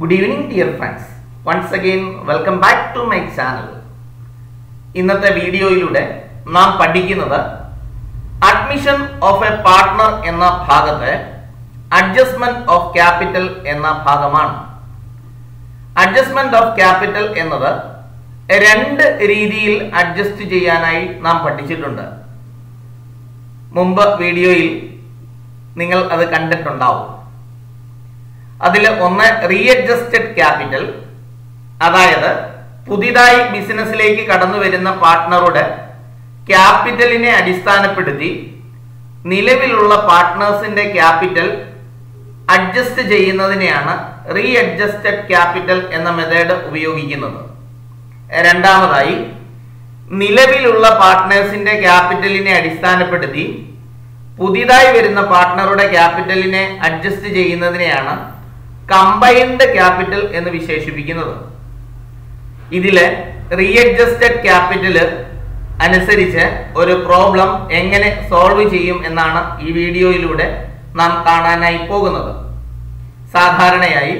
Good evening dear friends once again welcome back to my channel ഇന്നത്തെ വീഡിയോയിലൂടെ നാം പഠിക്കുന്നത് അഡ്മിഷൻ ഓഫ് എ പാർട്ട്ണർ എന്ന ഭാഗത്തെ അഡ്ജസ്റ്റ്മെന്റ് ഓഫ് ക്യാപിറ്റൽ എന്ന ഭാഗമാണ്. അഡ്ജസ്റ്റ്മെന്റ് ഓഫ് ക്യാപിറ്റൽ എന്നത് രണ്ട് രീതിയിൽ അഡ്ജസ്റ്റ് ചെയ്യാനായി നാം പഠിച്ചിട്ടുണ്ട്. മുമ്പ് വീഡിയോയിൽ നിങ്ങൾ അത് കണ്ടിട്ടുണ്ടാവും. അതിൽ ഒന്ന് റീഅഡ്ജസ്റ്റഡ് ക്യാപിറ്റൽ അതായത് പുതിയതായി ബിസിനസ്സിലേക്ക് കടന്നു വരുന്ന പാർട്ട്ണറുടെ ക്യാപിറ്റലിനെ അടിസ്ഥാനപ്പെടുത്തി നിലവിലുള്ള പാർട്ട്നേഴ്സിന്റെ ക്യാപിറ്റൽ അഡ്ജസ്റ്റ് ചെയ്യുന്നതിനെയാണ് റീഅഡ്ജസ്റ്റഡ് ക്യാപിറ്റൽ എന്ന മെത്തേഡ് ഉപയോഗിക്കുന്നത്. രണ്ടാമതായി നിലവിലുള്ള പാർട്ട്നേഴ്സിന്റെ ക്യാപിറ്റലിനെ അടിസ്ഥാനപ്പെടുത്തി പുതിയതായി വരുന്ന പാർട്ട്ണറുടെ ക്യാപിറ്റലിനെ അഡ്ജസ്റ്റ് ചെയ്യുന്നതിനെയാണ് കമ്പൈൻഡ് ക്യാപിറ്റൽ എന്ന് വിശേഷിപ്പിക്കുന്നത്. ഇതിലെ റീഅഡ്ജസ്റ്റഡ് ക്യാപിറ്റൽ അനുസരിച്ച് ഒരു പ്രോബ്ലം എങ്ങനെ സോൾവ് ചെയ്യും എന്നാണ് ഈ വീഡിയോയിലൂടെ നാം കാണാനായി പോകുന്നത്. സാധാരണയായി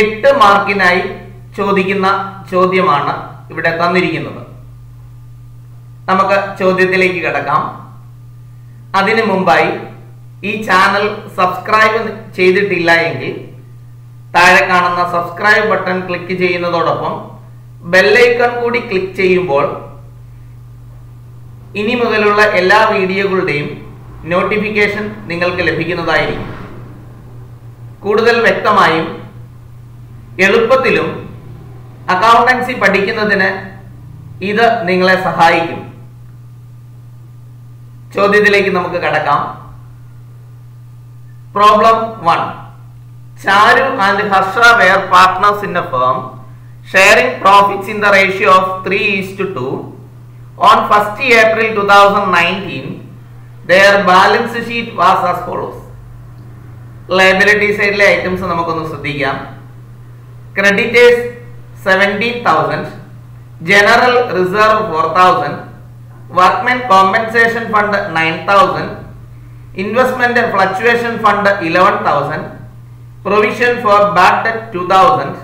എട്ട് മാർക്കിനായി ചോദിക്കുന്ന ചോദ്യമാണ് ഇവിടെ തന്നിരിക്കുന്നത്. നമുക്ക് ചോദ്യത്തിലേക്ക് കിടക്കാം. അതിനു മുമ്പായി ഈ ചാനൽ സബ്സ്ക്രൈബ് ചെയ്തിട്ടില്ല എങ്കിൽ താഴെ കാണുന്ന സബ്സ്ക്രൈബ് ബട്ടൺ ക്ലിക്ക് ചെയ്യുന്നതോടൊപ്പം ബെല്ലൈക്കൺ കൂടി ക്ലിക്ക് ചെയ്യുമ്പോൾ ഇനി മുതലുള്ള എല്ലാ വീഡിയോകളുടെയും നോട്ടിഫിക്കേഷൻ നിങ്ങൾക്ക് ലഭിക്കുന്നതായിരിക്കും. കൂടുതൽ വ്യക്തമായും എളുപ്പത്തിലും അക്കൗണ്ടൻസി പഠിക്കുന്നതിന് ഇത് നിങ്ങളെ സഹായിക്കും. ചോദ്യത്തിലേക്ക് നമുക്ക് കടക്കാം. Problem 1. Charu and Harsha were partners in a firm sharing profits in the ratio of three is to two on 1st April two thousand nineteen their balance sheet was as follows liability സൈഡിലെ items നമുക്കൊന്ന് ശ്രദ്ധിക്കാം. Creditors seventeen thousand general reserve four thousand workmen compensation fund nine thousand investment fluctuation fund eleven thousand provision for bad debt two thousand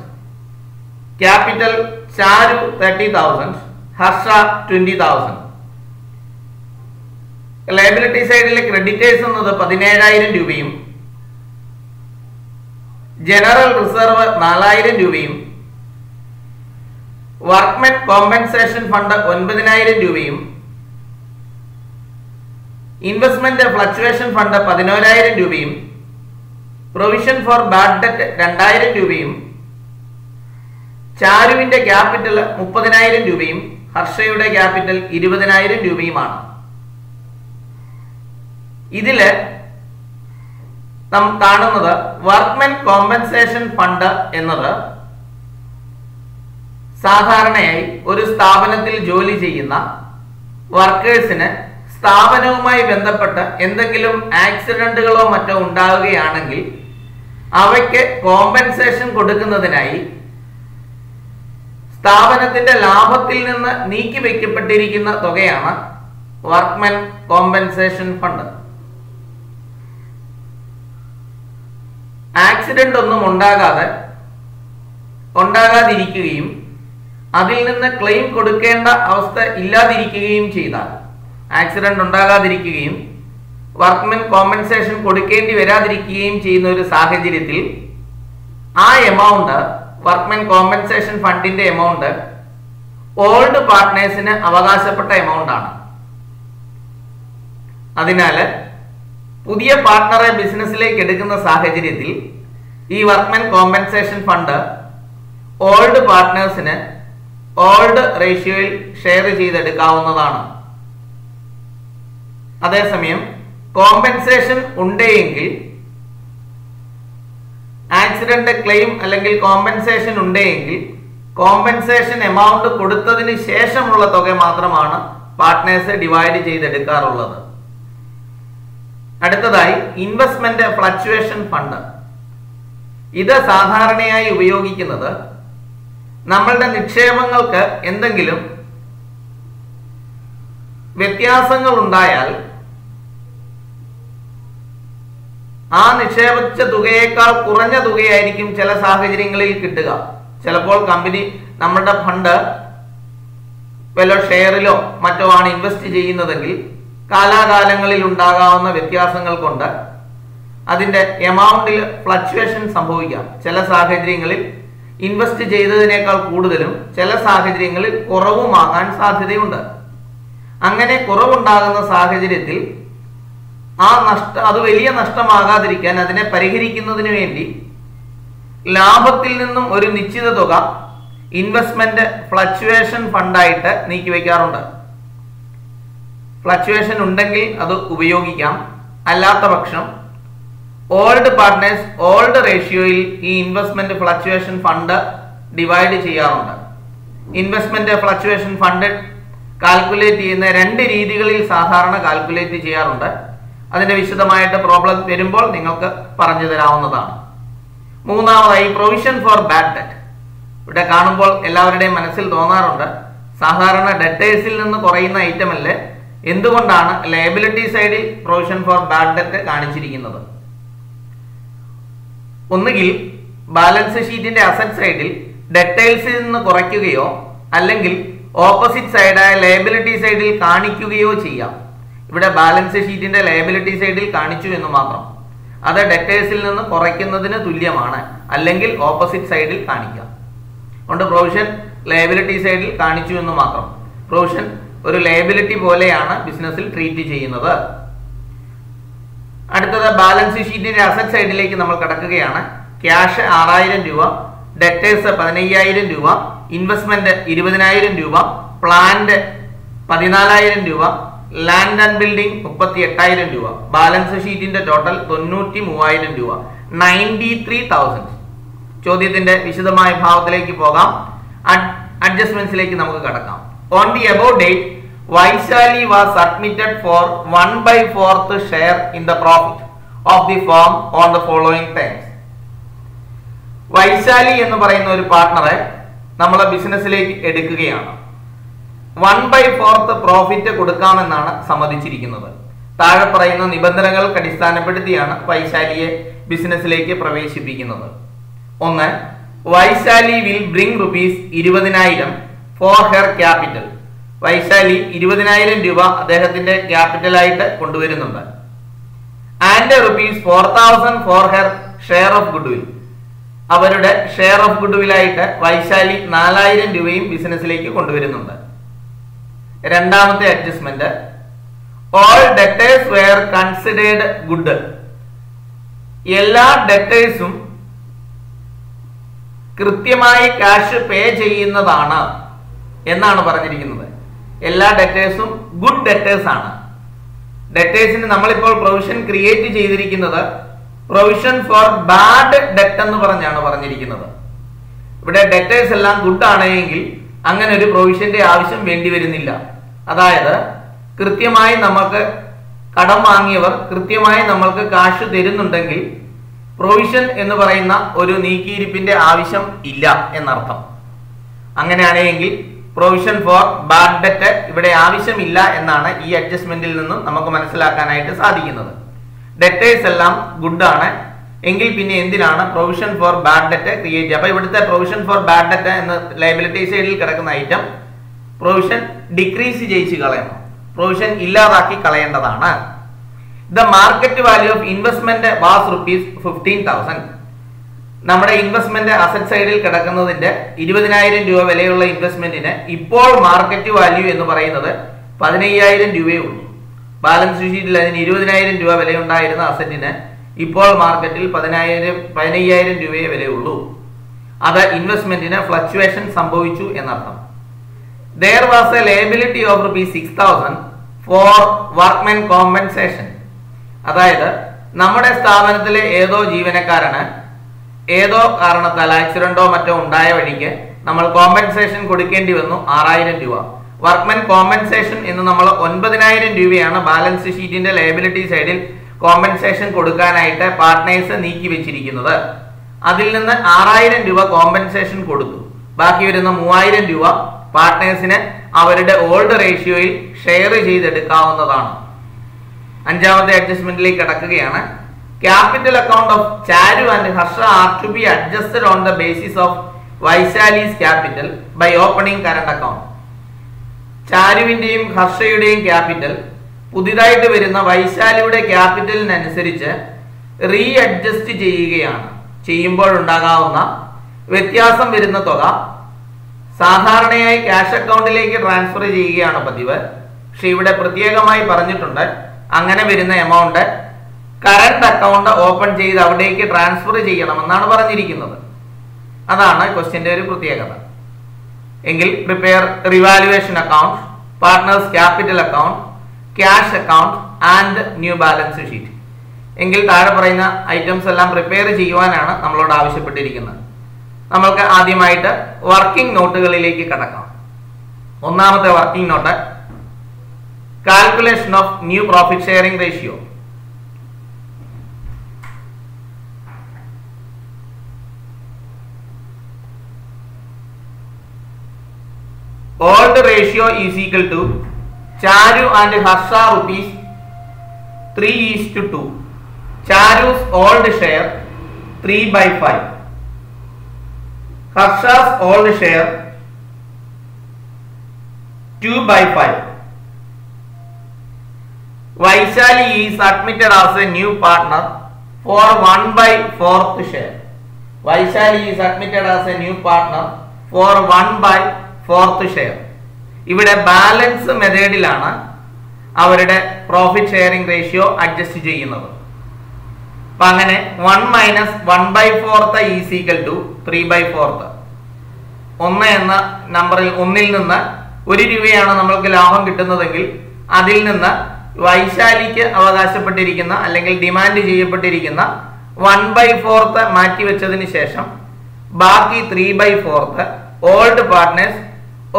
capital Charu thirty thousand Harsha twenty thousand liability സൈഡിലെ creditors എന്നത് പതിനേഴായിരം രൂപയും general reserve നാലായിരം രൂപയും workmen compensation fund ഒൻപതിനായിരം രൂപയും investment fluctuation fund പതിനോരായിരം രൂപയും provision for bad debt രണ്ടായിരം രൂപയും ചാരുവിന്റെ ക്യാപിറ്റൽ മുപ്പതിനായിരം രൂപയും ഹർഷയുടെ ക്യാപിറ്റൽ ഇരുപതിനായിരം രൂപയുമാണ്. ഇതിൽ നാം കാണുന്നത് വർക്ക്മെൻ കോമ്പൻസേഷൻ ഫണ്ട് എന്നത് സാധാരണയായി ഒരു സ്ഥാപനത്തിൽ ജോലി ചെയ്യുന്ന വർക്കേഴ്സിന് സ്ഥാപനവുമായി ബന്ധപ്പെട്ട എന്തെങ്കിലും ആക്സിഡന്റുകളോ മറ്റോ ഉണ്ടാവുകയാണെങ്കിൽ അവയ്ക്ക് കോമ്പൻസേഷൻ കൊടുക്കുന്നതിനായി സ്ഥാപനത്തിന്റെ ലാഭത്തിൽ നിന്ന് നീക്കി വയ്ക്കപ്പെട്ടിരിക്കുന്ന തുകയാണ് വർക്ക്മെൻ കോമ്പൻസേഷൻ ഫണ്ട്. ആക്സിഡന്റ് ഒന്നും ഉണ്ടാകാതെ ഉണ്ടാകാതിരിക്കുകയും അതിൽ നിന്ന് ക്ലെയിം കൊടുക്കേണ്ട അവസ്ഥ ഇല്ലാതിരിക്കുകയും ചെയ്താൽ ആക്സിഡന്റ് ഉണ്ടാകാതിരിക്കുകയും വർക്ക്മെൻ കോമ്പൻസേഷൻ കൊടുക്കേണ്ടി വരാതിരിക്കുകയും ചെയ്യുന്ന ഒരു സാഹചര്യത്തിൽ ആ എമൗണ്ട് വർക്ക്മെൻ കോമ്പൻസേഷൻ ഫണ്ടിന്റെ എമൗണ്ട് ഓൾഡ് പാർട്ട്നേഴ്സിന് അവകാശപ്പെട്ട എമൗണ്ട് ആണ്. അതിനാൽ പുതിയ പാർട്ട്ണറെ ബിസിനസ്സിലേക്ക് എടുക്കുന്ന സാഹചര്യത്തിൽ ഈ വർക്ക്മെൻ കോമ്പൻസേഷൻ ഫണ്ട് ഓൾഡ് പാർട്ട്നേഴ്സിന് ഓൾഡ് റേഷ്യോയിൽ ഷെയർ ചെയ്തെടുക്കാവുന്നതാണ്. അതേസമയം കോമ്പൻസേഷൻ ഉണ്ടെങ്കിൽ ആക്സിഡന്റ് ക്ലെയിം അല്ലെങ്കിൽ കോമ്പൻസേഷൻ ഉണ്ടെങ്കിൽ കോമ്പൻസേഷൻ എമൗണ്ട് കൊടുത്തതിന് ശേഷമുള്ള തുക മാത്രമാണ് പാർട്ട്നേഴ്സ് ഡിവൈഡ് ചെയ്തെടുക്കാറുള്ളത്. അടുത്തതായി ഇൻവെസ്റ്റ്മെന്റ് ഫ്ലക്ച്വേഷൻ ഫണ്ട് ഇത് സാധാരണയായി ഉപയോഗിക്കുന്നത് നമ്മളുടെ നിക്ഷേപങ്ങൾക്ക് എന്തെങ്കിലും വ്യത്യാസങ്ങൾ ഉണ്ടായാൽ ആ നിക്ഷേപിച്ച തുകയേക്കാൾ കുറഞ്ഞ തുകയായിരിക്കും ചില സാഹചര്യങ്ങളിൽ കിട്ടുക. ചിലപ്പോൾ കമ്പനി നമ്മളുടെ ഫണ്ട് വല്ല ഷെയറിലോ മറ്റോ ആണ് ഇൻവെസ്റ്റ് ചെയ്യുന്നതെങ്കിൽ കാലാകാലങ്ങളിൽ ഉണ്ടാകാവുന്ന വ്യത്യാസങ്ങൾ കൊണ്ട് അതിന്റെ എമൗണ്ടിൽ ഫ്ലക്ച്വേഷൻ സംഭവിക്കാം. ചില സാഹചര്യങ്ങളിൽ ഇൻവെസ്റ്റ് ചെയ്തതിനേക്കാൾ കൂടുതലും ചില സാഹചര്യങ്ങളിൽ കുറവുമാകാൻ സാധ്യതയുണ്ട്. അങ്ങനെ കുറവുണ്ടാകുന്ന സാഹചര്യത്തിൽ ആ നഷ്ട അത് വലിയ നഷ്ടമാകാതിരിക്കാൻ അതിനെ പരിഹരിക്കുന്നതിന് വേണ്ടി ലാഭത്തിൽ നിന്നും ഒരു നിശ്ചിത തുക ഇൻവെസ്റ്റ്മെന്റ് ഫ്ലക്ച്വേഷൻ ഫണ്ടായിട്ട് നീക്കി വയ്ക്കാറുണ്ട്. ഫ്ലക്ച്വേഷൻ ഉണ്ടെങ്കിൽ അത് ഉപയോഗിക്കാം. അല്ലാത്ത പക്ഷം ഓൾഡ് പാർട്ട്നേഴ്സ് ഓൾഡ് റേഷ്യോയിൽ ഈ ഇൻവെസ്റ്റ്മെന്റ് ഫ്ലക്ച്വേഷൻ ഫണ്ട് ഡിവൈഡ് ചെയ്യാറുണ്ട്. ഇൻവെസ്റ്റ്മെന്റ് ഫ്ലക്ച്വേഷൻ ഫണ്ട് കാൽക്കുലേറ്റ് ചെയ്യുന്ന രണ്ട് രീതികളിൽ സാധാരണ കാൽക്കുലേറ്റ് ചെയ്യാറുണ്ട്. അതിന്റെ വിശദമായിട്ട് പ്രോബ്ലം വരുമ്പോൾ നിങ്ങൾക്ക് പറഞ്ഞു തരാവുന്നതാണ്. മൂന്നാമതായി പ്രൊവിഷൻ ഫോർ ബാഡ് ഡെറ്റ് ഇവിടെ കാണുമ്പോൾ എല്ലാവരുടെയും മനസ്സിൽ തോന്നാറുണ്ട്. സാധാരണ ഡെറ്റേഴ്സിൽ നിന്ന് കുറയുന്ന ഐറ്റം അല്ലേ? എന്തുകൊണ്ടാണ് ലയബിലിറ്റി സൈഡിൽ പ്രൊവിഷൻ ഫോർ ബാഡ് ഡെറ്റ് കാണിച്ചിരിക്കുന്നത്? ഒന്നുകിൽ ബാലൻസ് ഷീറ്റിന്റെ അസറ്റ് സൈഡിൽ ഡെറ്റൈൽസിൽ നിന്ന് കുറയ്ക്കുകയോ അല്ലെങ്കിൽ ഓപ്പോസിറ്റ് സൈഡായ ലയബിലിറ്റി സൈഡിൽ കാണിക്കുകയോ ചെയ്യാം. ഇവിടെ ബാലൻസ് ഷീറ്റിന്റെ ലയബിലിറ്റി സൈഡിൽ കാണിച്ചു എന്ന് മാത്രം. അത് ഡെറ്റേഴ്സിൽ നിന്ന് കുറയ്ക്കുന്നതിന് തുല്യമാണ്. അല്ലെങ്കിൽ ഓപ്പോസിറ്റ് സൈഡിൽ കാണിക്കാം. അതുകൊണ്ട് പ്രൊവിഷൻ ലയബിലിറ്റി സൈഡിൽ കാണിച്ചു എന്ന് മാത്രം. പ്രൊവിഷൻ ഒരു ലയബിലിറ്റി പോലെയാണ് ബിസിനസ്സിൽ ട്രീറ്റ് ചെയ്യുന്നത്. അടുത്തത് ബാലൻസ് ഷീറ്റിന്റെ അസറ്റ് സൈഡിലേക്ക് നമ്മൾ കിടക്കുകയാണ്. ക്യാഷ് ആറായിരം രൂപ ഡെറ്റേഴ്സ് പതിനയ്യായിരം രൂപ ഇൻവെസ്റ്റ്മെന്റ് ഇരുപതിനായിരം രൂപ പ്ലാന്റ് പതിനാലായിരം രൂപ ലാൻഡ് ആൻഡ് ബിൽഡിംഗ് മുപ്പത്തി എട്ടായിരം രൂപ. ബാലൻസ് ഷീറ്റിന്റെ ടോട്ടൽ തൊണ്ണൂറ്റി മൂവായിരം രൂപ. നയന്റി ത്രീ തൗസൻഡ് ചോദ്യത്തിന്റെ വിശദമായ ഭാവത്തിലേക്ക് പോകാം. അഡ്ജസ്റ്റ്മെന്റ്സിലേക്ക് നമുക്ക് കടക്കാം. On the above date Vaishali was admitted for one by fourth share in the profit of the firm on the following terms Vaishali എന്ന് പറയുന്ന ഒരു പാർട്ണറെ നമ്മളെ ബിസിനസ്സിലേക്ക് എടുക്കുകയാണ്. വൺ ബൈ ഫോർത്ത് പ്രോഫിറ്റ് കൊടുക്കാമെന്നാണ് സമ്മതിച്ചിരിക്കുന്നത്. താഴെ പറയുന്ന നിബന്ധനകൾക്ക് അടിസ്ഥാനപ്പെടുത്തിയാണ് വൈശാലിയെ ബിസിനസ്സിലേക്ക് പ്രവേശിപ്പിക്കുന്നത്. ഒന്ന് വൈശാലി വിൽ ബ്രിങ് റുപ്പീസ് ഇരുപതിനായിരം ഫോർ ഹെർ ക്യാപിറ്റൽ വൈശാലി ഇരുപതിനായിരം രൂപ അദ്ദേഹത്തിന്റെ ക്യാപിറ്റലായിട്ട് കൊണ്ടുവരുന്നുണ്ട്. And rupees four thousand for her share of goodwill അവരുടെ ഷെയർ ഓഫ് ഗുഡ്വിലായിട്ട് വൈശാലി നാലായിരം രൂപയും ബിസിനസ്സിലേക്ക് കൊണ്ടുവരുന്നുണ്ട്. രണ്ടാമത്തെ adjustment all debtors were considered good എല്ലാ ഡെറ്റേഴ്സും കൃത്യമായി ക്യാഷ് പേ ചെയ്യുന്നതാണ് എന്നാണ് പറഞ്ഞിരിക്കുന്നത്. എല്ലാ ഡെറ്റേഴ്സും ഗുഡ് ഡെറ്റേഴ്സ് ആണ്. ഡെറ്റേഴ്സിന് നമ്മളിപ്പോൾ പ്രൊവിഷൻ ക്രിയേറ്റ് ചെയ്തിരിക്കുന്നത് പ്രൊവിഷൻ ഫോർ ബാഡ് ഡെറ്റ് എന്ന് പറഞ്ഞാണ് പറഞ്ഞിരിക്കുന്നത്. ഇവിടെ ഡെറ്റേഴ്സ് എല്ലാം ഗുഡ് ആണെങ്കിൽ അങ്ങനെ ഒരു പ്രൊവിഷന്റെ ആവശ്യം വേണ്ടി വരുന്നില്ല. അതായത് കൃത്യമായി നമുക്ക് കടം വാങ്ങിയവർ കൃത്യമായി നമ്മൾക്ക് കാശ് തരുന്നുണ്ടെങ്കിൽ പ്രൊവിഷൻ എന്ന് പറയുന്ന ഒരു നീക്കിയിരിപ്പിന്റെ ആവശ്യം ഇല്ല എന്നർത്ഥം. അങ്ങനെയാണെങ്കിൽ പ്രൊവിഷൻ ഫോർ ബാഡ് ഡെറ്റ് ഇവിടെ ആവശ്യമില്ല എന്നാണ് ഈ അഡ്ജസ്റ്റ്മെന്റിൽ നിന്നും നമുക്ക് മനസ്സിലാക്കാനായിട്ട് സാധിക്കുന്നത്. ഡെറ്റേഴ്സ് എല്ലാം ഗുഡ് ആണ്. എങ്കിൽ പിന്നെ എന്തിനാണ് provision for bad debt create ചെയ്യുക? അപ്പൊ ഇവിടുത്തെ പ്രൊവിഷൻ ഫോർ ബാഡ് ഡെറ്റ് എന്ന ലൈബിലിറ്റി സൈഡിൽ കിടക്കുന്ന ഐറ്റം പ്രൊവിഷൻ ഡിക്രീസ് ചെയ്യിച്ച് കളയണം. പ്രൊവിഷൻ ഇല്ലാതാക്കി കളയേണ്ടതാണ്. The market value of investment was rupees fifteen thousand നമ്മുടെ ഇൻവെസ്റ്റ്മെന്റ് അസറ്റ് സൈഡിൽ കിടക്കുന്നതിന്റെ ഇരുപതിനായിരം രൂപ വിലയുള്ള ഇൻവെസ്റ്റ്മെന്റിന് ഇപ്പോൾ മാർക്കറ്റ് വാല്യൂ എന്ന് പറയുന്നത് പതിനയ്യായിരം രൂപയേ ഉള്ളൂ. ബാലൻസ് ഷീറ്റിൽ അതിന് ഇരുപതിനായിരം രൂപ വിലയുണ്ടായിരുന്ന അസറ്റിന് ഇപ്പോൾ മാർക്കറ്റിൽ പതിനായിരം പതിനയ്യായിരം രൂപയെ വിലയുള്ളൂ. അത് ഇൻവെസ്റ്റ്മെന്റിന് ഫ്ലക്ച്വേഷൻ സംഭവിച്ചു എന്നർത്ഥം. Was a liability of rupees six thousand for workmen compensation അതായത് നമ്മുടെ സ്ഥാപനത്തിലെ ഏതോ ജീവനക്കാരന് ഏതോ കാരണത്താൽ ആക്സിഡന്റോ മറ്റോ ഉണ്ടായ വഴിക്ക് നമ്മൾ കോമ്പൻസേഷൻ കൊടുക്കേണ്ടി വന്നു ആറായിരം രൂപ. വർക്ക്മെൻ കോമ്പൻസേഷൻ എന്ന് നമ്മൾ ഒൻപതിനായിരം രൂപയാണ് ബാലൻസ് ഷീറ്റിന്റെ ലയബിലിറ്റി സൈഡിൽ കോമ്പൻസേഷൻ കൊടുക്കാനായിട്ട് പാർട്ട്നേഴ്സ് നീക്കി വെച്ചിരിക്കുന്നത്. അതിൽ നിന്ന് ആറായിരം രൂപ കോമ്പൻസേഷൻ കൊടുത്തു. ബാക്കി വരുന്ന മൂവായിരം രൂപ പാർട്ട്നേഴ്സിന് അവരുടെ ഓൾഡ് റേഷ്യോയിൽ ഷെയർ ചെയ്തെടുക്കാവുന്നതാണ്. അഞ്ചാമത്തെ അഡ്ജസ്റ്റ്മെന്റിലേക്ക് കിടക്കുകയാണ്. Capital account of Charu and Harsha are to be adjusted on the basis of Vaishali's capital by opening current account ചാരുവിന്റെയും ഹർഷയുടെയും ക്യാപിറ്റൽ പുതിയതായിട്ട് വരുന്ന വൈശാലിയുടെ ക്യാപിറ്റലിനനുസരിച്ച് റീ അഡ്ജസ്റ്റ് ചെയ്യുകയാണ്. ചെയ്യുമ്പോഴുണ്ടാകാവുന്ന വ്യത്യാസം വരുന്ന തുക സാധാരണയായി ക്യാഷ് അക്കൗണ്ടിലേക്ക് ട്രാൻസ്ഫർ ചെയ്യുകയാണ് പതിവ്. പക്ഷെ ഇവിടെ പ്രത്യേകമായി പറഞ്ഞിട്ടുണ്ട് അങ്ങനെ വരുന്ന എമൗണ്ട് കറണ്ട് അക്കൗണ്ട് ഓപ്പൺ ചെയ്ത് അവിടേക്ക് ട്രാൻസ്ഫർ ചെയ്യണമെന്നാണ് പറഞ്ഞിരിക്കുന്നത്. അതാണ് ക്വസ്റ്റ്യന്റെ ഒരു പ്രത്യേകത. എങ്കിൽ prepare revaluation account partners capital account cash account and new balance sheet എങ്കിൽ താഴെ പറയുന്ന ഐറ്റംസ് എല്ലാം പ്രിപ്പയർ ചെയ്യുവാനാണ് നമ്മളോട് ആവശ്യപ്പെട്ടിരിക്കുന്നത്. നമ്മൾക്ക് ആദ്യമായിട്ട് വർക്കിംഗ് നോട്ടുകളിലേക്ക് കടക്കാം ഒന്നാമത്തെ working note calculation of new profit sharing ratio old ratio is equal to Charu and Harsha rupees 3 is to 2. Charu's old share 3 by 5. Harsha's old share 2 by 5. Vaishali is admitted as a new partner for 1 by 4th share. Vaishali is admitted as a new partner for 1 by fourth share ഇവിടെ balance മെത്തേഡിലാണ് അവരുടെ profit sharing ratio adjust ചെയ്യുന്നത് അപ്പൊ അങ്ങനെ one minus one by fourth is equal to three by fourth ഒന്ന് എന്ന നമ്പറിൽ ഒന്നിൽ നിന്ന് ഒരു രൂപയാണ് നമ്മൾക്ക് ലാഭം കിട്ടുന്നതെങ്കിൽ അതിൽ നിന്ന് വൈശാലിക്ക് അവകാശപ്പെട്ടിരിക്കുന്ന അല്ലെങ്കിൽ ഡിമാൻഡ് ചെയ്യപ്പെട്ടിരിക്കുന്ന വൺ ബൈ ഫോർത്ത് മാറ്റിവെച്ചതിന് ശേഷം ബാക്കി three by fourth old partners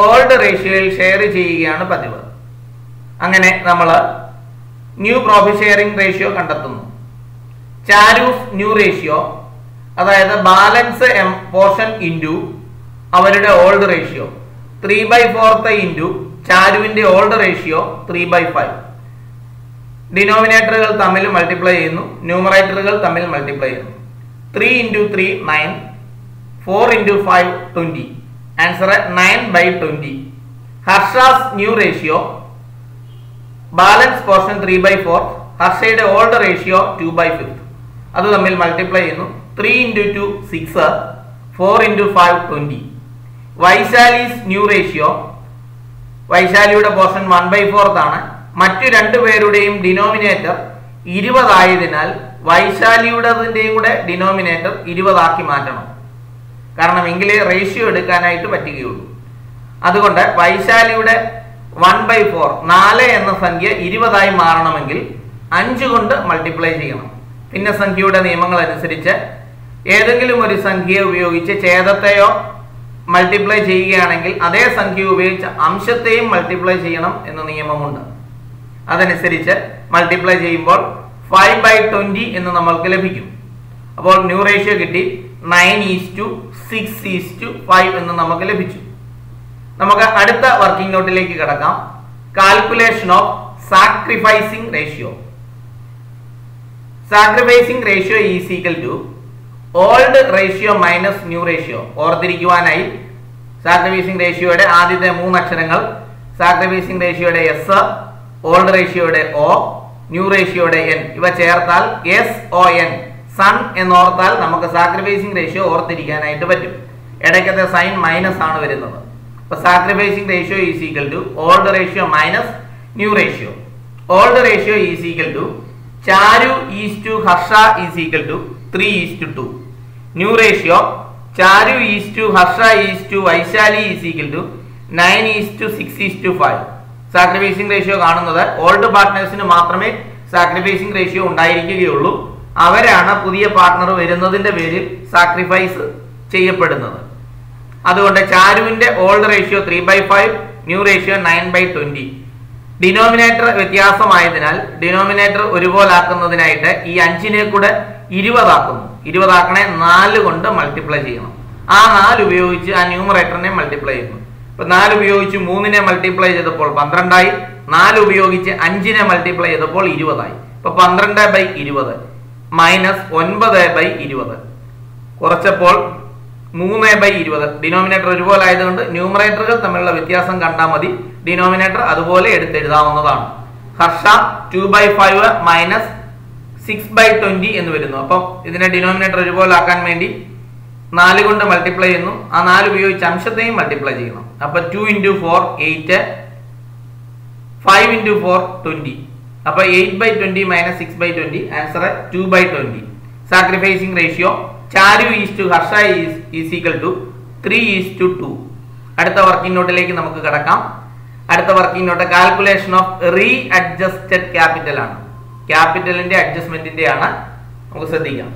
old റേഷ്യോയിൽ share ചെയ്യുകയാണ് പതിവ്. അങ്ങനെ നമ്മൾ ന്യൂ പ്രോഫിറ്റ് ഷെയറിംഗ് റേഷ്യോ കണ്ടെത്തുന്നു. ചാരൂസ് ന്യൂ റേഷ്യോ അതായത് ബാലൻസ് എം പോർഷൻ ഇന്റു അവരുടെ old ratio. Three by fourth into ചാരുവിന്റെ old ratio three by five. ഡിനോമിനേറ്ററുകൾ തമ്മിൽ മൾട്ടിപ്ലൈ ചെയ്യുന്നു. ന്യൂമറേറ്ററുകൾ തമ്മിൽ മൾട്ടിപ്ലൈ ചെയ്യുന്നു. Three into three nine. Four into five twenty. Answer nine by twenty. Harsha's new ratio. Balance portion three by four. ഹർഷയുടെ old ratio two by fifth. അത് തമ്മിൽ multiply ചെയ്യുന്നു. Three into two six four into five twenty Vaishali's new ratio വൈശാലിയുടെ portion one by ഫോർത്താണ് മറ്റു രണ്ടു പേരുടെയും denominator ഇരുപതായതിനാൽ വൈശാലിയുടേതിന്റെയും കൂടെ denominator ഇരുപതാക്കി മാറ്റണം. കാരണം എങ്കിലേ റേഷ്യോ എടുക്കാനായിട്ട് പറ്റുകയുള്ളൂ. അതുകൊണ്ട് വൈശാലിയുടെ വൺ ബൈ ഫോർ നാല് എന്ന സംഖ്യ ഇരുപതായി മാറണമെങ്കിൽ അഞ്ച് കൊണ്ട് മൾട്ടിപ്ലൈ ചെയ്യണം. ഭിന്നസംഖ്യയുടെ നിയമങ്ങൾ അനുസരിച്ച് ഏതെങ്കിലും ഒരു സംഖ്യ ഉപയോഗിച്ച് ഛേദത്തെയോ മൾട്ടിപ്ലൈ ചെയ്യുകയാണെങ്കിൽ അതേ സംഖ്യ ഉപയോഗിച്ച് അംശത്തെയും മൾട്ടിപ്ലൈ ചെയ്യണം എന്ന നിയമമുണ്ട്. അതനുസരിച്ച് മൾട്ടിപ്ലൈ ചെയ്യുമ്പോൾ ഫൈവ് ബൈ ട്വന്റി എന്ന് നമ്മൾക്ക് ലഭിക്കും. അപ്പോൾ ന്യൂ റേഷ്യോ കിട്ടി nine is to six is to five എന്ന് നമുക്ക് ലഭിച്ചു. നമുക്ക് അടുത്ത വർക്കിംഗ് നോട്ടിലേക്ക് കിടക്കാം. Calculation of sacrificing ratio sacrificing ratio is equal to old ratio minus new ratio ഓർത്തിരിക്കുവാനായി sacrificing റേഷ്യോയുടെ ആദ്യത്തെ മൂന്ന് അക്ഷരങ്ങൾ. സാക്രിഫൈസിംഗ് റേഷ്യോയുടെ എസ് ഓൾഡ് റേഷ്യോയുടെ ഒ ന്യൂ റേഷ്യോയുടെ എൻ ഇവ ചേർത്താൽ എസ് ഒ എൻ സൺ എന്നോർത്താൽ നമുക്ക് സാക്രിഫൈസിംഗ് റേഷ്യോ ഓർത്തിരിക്കാനായിട്ട് പറ്റും. ഇടയ്ക്കത്തെ സൈൻ മൈനസ് ആണ് വരുന്നത്. അപ്പൊ sacrificing ratio is equal to old ratio minus new ratio old ratio is equal to Charu is to Harsha is equal to three is to two. New ratio. Charu is to Harsha is to Vaishali is equal to nine is to six is to five. Sacrificing ratio കാണുന്നത് old പാർട്ട്നേഴ്സിന് മാത്രമേ sacrificing ratio ഉണ്ടായിരിക്കുകയുള്ളൂ. അവരാണ് പുതിയ partner വരുന്നതിന്റെ പേരിൽ sacrifice ചെയ്യപ്പെടുന്നത്. അതുകൊണ്ട് ചാരുവിന്റെ old ratio three by five new ratio nine by twenty denominator വ്യത്യാസമായതിനാൽ denominator ഒരുപോലാക്കുന്നതിനായിട്ട് ഈ അഞ്ചിനെ കൂടെ ഇരുപതാക്കുന്നു. ഇരുപതാക്കണേ നാല് കൊണ്ട് മൾട്ടിപ്ലൈ ചെയ്യണം. ആ നാല് ഉപയോഗിച്ച് ആ ന്യൂമറേറ്ററിനെ മൾട്ടിപ്ലൈ ചെയ്യുന്നു. ഇപ്പൊ നാല് ഉപയോഗിച്ച് മൂന്നിനെ മൾട്ടിപ്ലൈ ചെയ്തപ്പോൾ പന്ത്രണ്ടായി. നാല് ഉപയോഗിച്ച് അഞ്ചിനെ മൾട്ടിപ്ലൈ ചെയ്തപ്പോൾ ഇരുപതായി. ഇപ്പൊ പന്ത്രണ്ട് ബൈ ഇരുപത് മൈനസ് ഒൻപത് ബൈ ഇരുപത്. കുറച്ചപ്പോൾ മൂന്ന് ബൈ ഇരുപത്. ഡിനോമിനേറ്റർ ഒരുപോലെ ആയതുകൊണ്ട് ന്യൂമറേറ്ററുകൾ തമ്മിലുള്ള വ്യത്യാസം കണ്ടാൽ മതി. ഡിനോമിനേറ്റർ അതുപോലെ എടുത്തെഴുതാവുന്നതാണ്. Harsha two by five minus six by twenty എന്ന് വരുന്നു. അപ്പം ഇതിനെ ഡിനോമിനേറ്റർ ഒരുപോലെ ആക്കാൻ വേണ്ടി നാല് കൊണ്ട് മൾട്ടിപ്ലൈ ചെയ്യുന്നു. ആ നാല് ഉപയോഗിച്ച് അംശത്തെയും മൾട്ടിപ്ലൈ ചെയ്യണം. അപ്പൊ two into four eight five into four twenty അപ്പൊ eight by twenty minus six by twenty answer two by twenty sacrificing ratio Charu is to Harsha is equal to three is to two അടുത്ത working നോട്ടിലേക്ക് നമുക്ക് കിടക്കാം. അടുത്ത working note calculation of readjusted capital ആണ്. ക്യാപിറ്റലിന്റെ അഡ്ജസ്റ്റ്മെന്റിന്റെ ആണ് നമുക്ക് ശ്രദ്ധിക്കാം.